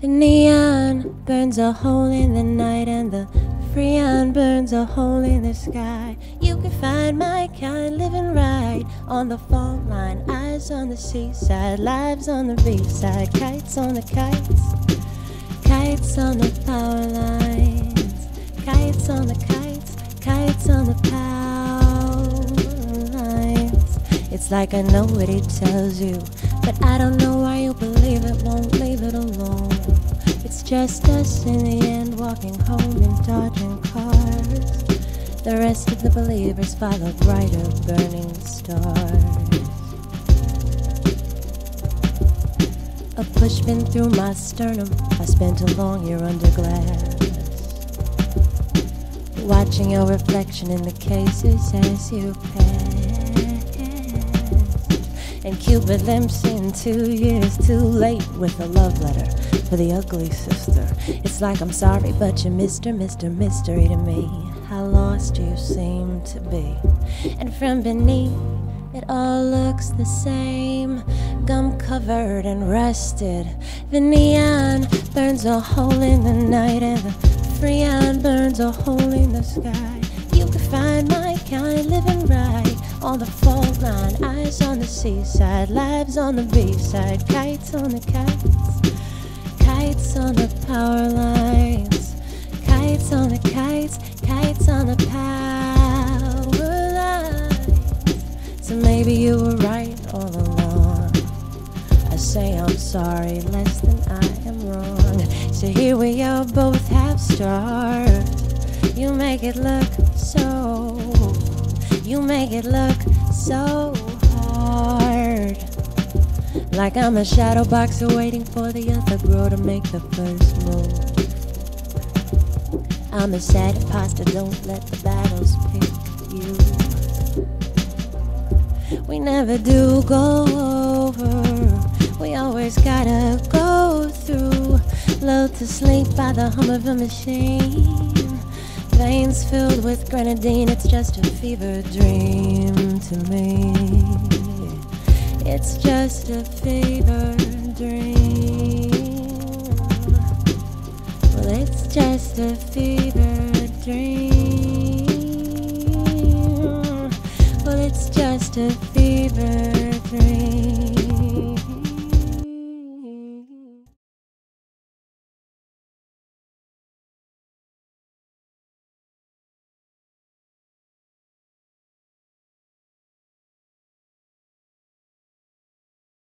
The neon burns a hole in the night, and the freon burns a hole in the sky. You can find my kind living right on the fault line. Eyes on the seaside, lives on the B-side, kites on the kites, kites on the power lines, kites on the kites, kites on the power lines. It's like I know what he tells you, but I don't know why you believe it, won't leave it alone. Just us in the end, walking home and dodging cars. The rest of the believers follow brighter burning stars. A push pin through my sternum. I spent a long year under glass. Watching your reflection in the cases as you passed. And Cupid limps in two years too late with a love letter for the ugly sister. It's like I'm sorry, but you're Mr. Mr. Mystery to me. How lost you seem to be. And from beneath, it all looks the same. Gum covered and rusted. The neon burns a hole in the night, and the freon burns a hole in the sky. You can find my kind living right on the fault line. Eyes on the seaside, lives on the B-side, kites on the kites, kites on the power lines, kites on the kites, kites on the power lines. So maybe you were right all along. I say I'm sorry less than I am wrong. So here we are, both half starved. You make it look you make it look so hard. Like I'm a shadow boxer waiting for the other girl to make the first move. I'm a sad imposter, don't let the battles pick you. We never do go over, we always gotta go through. Lulled to sleep by the hum of a machine. Veins filled with grenadine, it's just a fever dream to me. It's just a fever dream. Well, it's just a fever dream. Well, it's just a fever